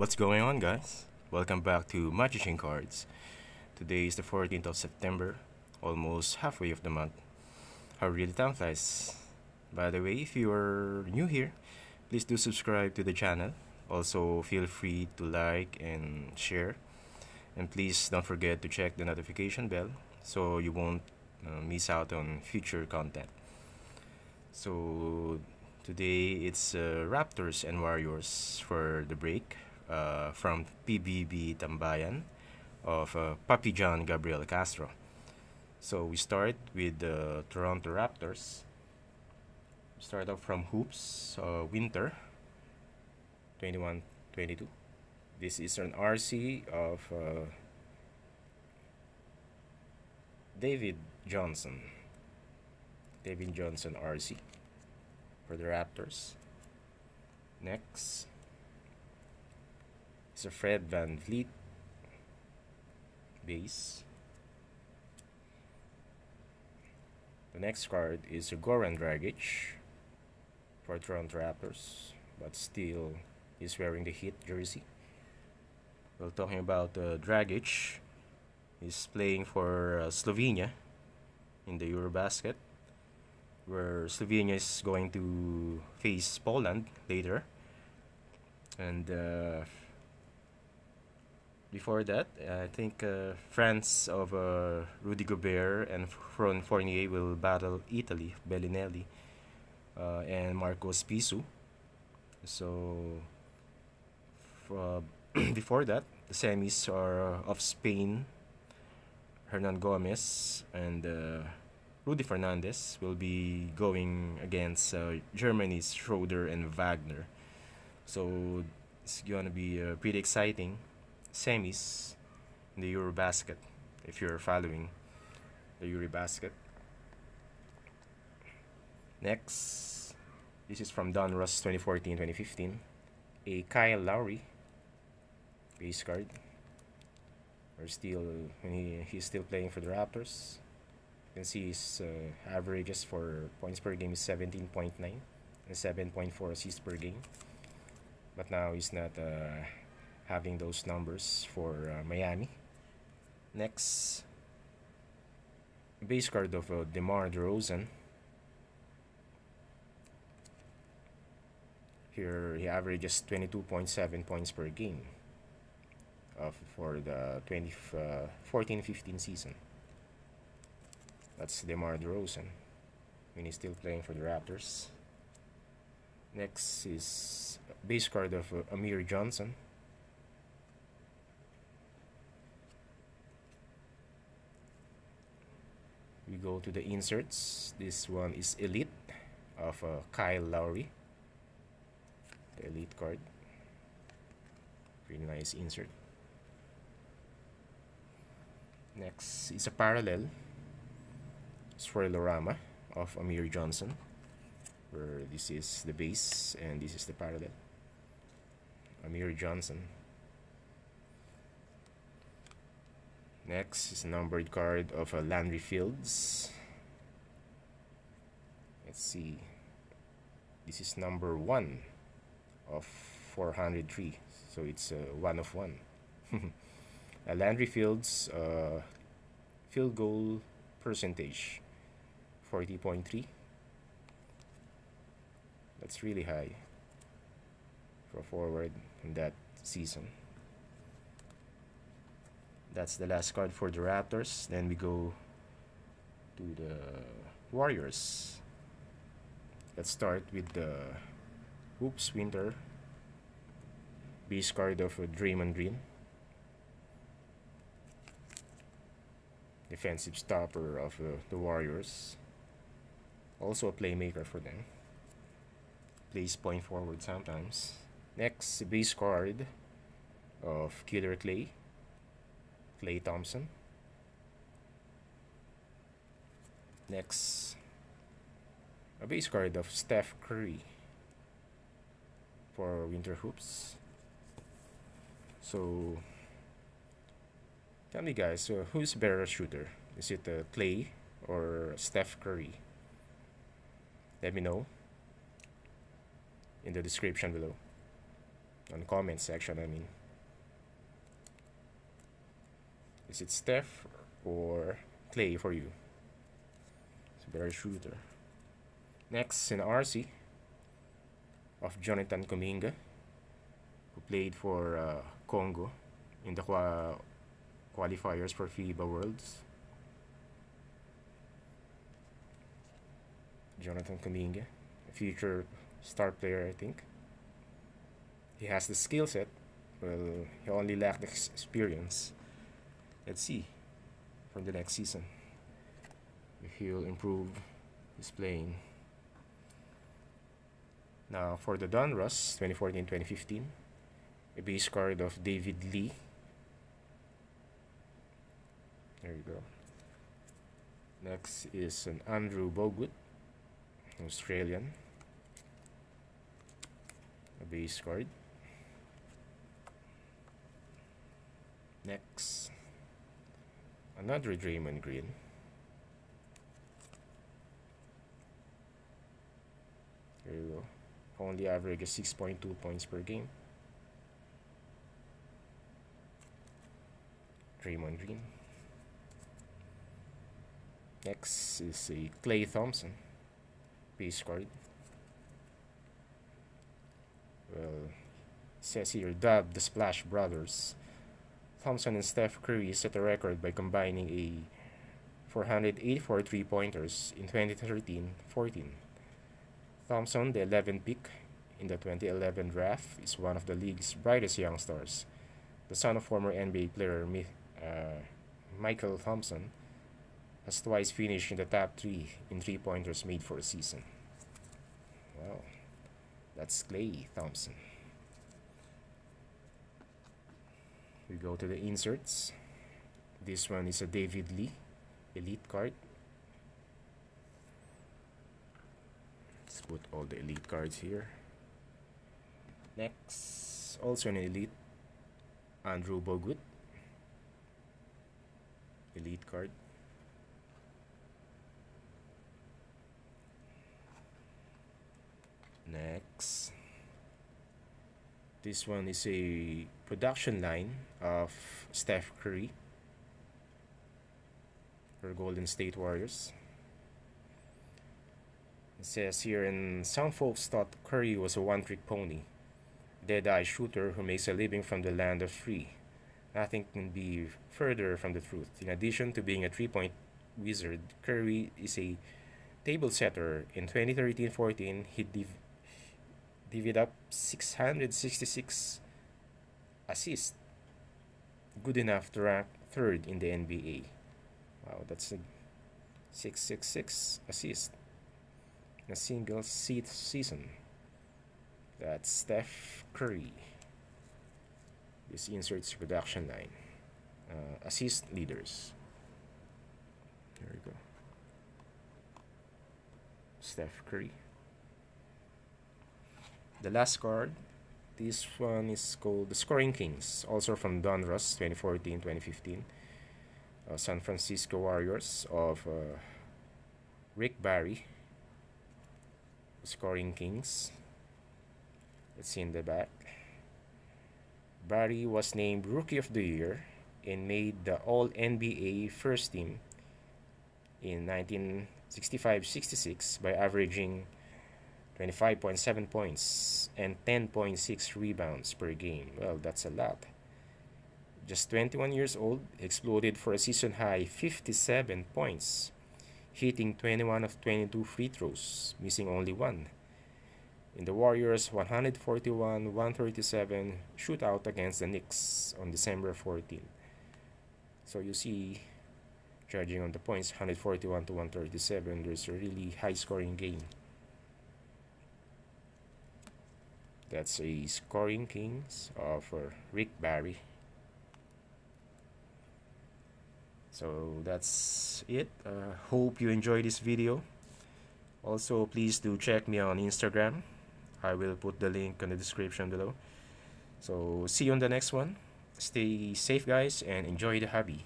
What's going on, guys? Welcome back to Machotsing Cards. Today is the 14th of September, almost halfway of the month. How really time flies. By the way, if you are new here, please do subscribe to the channel. Also, feel free to like and share. And please don't forget to check the notification bell so you won't uh, miss out on future content. So, today it's uh, Raptors and Warriors for the break uh, from PBB Tambayan of uh, Papi John Gabriel Castro. So we start with the Toronto Raptors. Start off from Hoops, uh, Winter 21 22. This is an RC of uh, David Johnson. David Johnson RC for the Raptors. Next a Fred VanVleet base. The next card is a Goran Dragic for Toronto Raptors, but still is wearing the Heat jersey. Well, talking about uh, Dragic, he's playing for uh, Slovenia in the Eurobasket, where Slovenia is going to face Poland later. And uh, before that, I think uh, France of uh, Rudy Gobert and Fron Fournier will battle Italy, Belinelli, uh, and Marco Spissu. So, uh, before that, the semis are of Spain, Hernangomez, and uh, Rudy Fernandez will be going against uh, Germany's Schroeder and Wagner. So, it's gonna be uh, pretty exciting semis in the Eurobasket if you're following the Eurobasket. Next, this is from Donruss 2014-2015. A Kyle Lowry base card. Or still, he, he's still playing for the Raptors. You can see his uh, averages for points per game is 17.9 and 7.4 assists per game. But now he's not uh, having those numbers for uh, Miami. Next, base card of uh, DeMar DeRozan. Here he averages 22.7 points per game of for the 2014-15 uh, season. That's DeMar DeRozan when he's still playing for the Raptors. Next is base card of uh, Amir Johnson. We go to the inserts. This one is elite of uh, Kyle Lowry. The elite card. Pretty nice insert. Next is a parallel. Swirlorama of Amir Johnson where this is the base and this is the parallel. Amir Johnson Next is a numbered card of uh, Landry Fields. Let's see. This is number one of 403. So it's uh, one of one. uh, Landry Fields uh, field goal percentage 40.3. That's really high for a forward in that season that's the last card for the Raptors. Then we go to the Warriors. Let's start with the Hoops Winter base card of uh, Draymond Green. Defensive stopper of uh, the Warriors. Also a playmaker for them. Plays point forward sometimes. Next, base card of Killer Klay. Klay Thompson. Next, a base card of Steph Curry for Winter Hoops. So, tell me guys, uh, who's better shooter? Is it uh, Klay or Steph Curry? Let me know in the description below. on comment section I mean is it Steph or Klay for you it's a better shooter next in RC of Jonathan Kuminga who played for uh, Congo in the qua qualifiers for FIBA Worlds Jonathan Kuminga a future star player I think he has the skill set. Well, he only lacked experience. Let's see from the next season if he'll improve his playing. Now for the Donruss 2014-2015, a base card of David Lee. There you go. Next is an Andrew Bogut, Australian. A base card. Next, another Draymond Green. There you go. Only average 6.2 points per game. Draymond Green. Next is a Klay Thompson base card. Well, says here, dubbed the Splash Brothers. Thompson and Steph Curry set a record by combining a 484 three-pointers in 2013-14. Thompson, the 11th pick in the 2011 draft, is one of the league's brightest young stars. The son of former NBA player uh, Mychal Thompson has twice finished in the top three in three-pointers made for a season. Well, that's Klay Thompson. We go to the inserts. This one is a David Lee elite card. Let's put all the elite cards here. Next also an elite Andrew Bogut. Elite card. Next this one is a production line of Steph Curry for Golden State Warriors. It says here, and some folks thought Curry was a one-trick pony, dead-eye shooter who makes a living from the land of free. Nothing can be further from the truth. In addition to being a three-point wizard, Curry is a table setter. In 2013-14, he div divvied up 666 assists. Good enough to rank third in the NBA. Wow, that's a 666 assist in a single seat season. That's Steph Curry. This inserts production line. Uh, assist leaders. There we go. Steph Curry. The last card, this one is called The Scoring Kings, also from Donruss 2014-2015. Uh, San Francisco Warriors of uh, Rick Barry. Scoring Kings. Let's see in the back. Barry was named Rookie of the Year and made the All-NBA first team in 1965-66 by averaging 25.7 points and 10.6 rebounds per game. Well, that's a lot. Just 21 years old, exploded for a season high 57 points, hitting 21 of 22 free throws, missing only one. In the Warriors' 141-137 shootout against the Knicks on December 14. So you see, judging on the points, 141 to 137, there's a really high-scoring game. That's a scoring kings of uh, Rick Barry. So that's it. Uh, hope you enjoyed this video. Also, please do check me on Instagram. I will put the link in the description below. So see you on the next one. Stay safe guys and enjoy the hobby.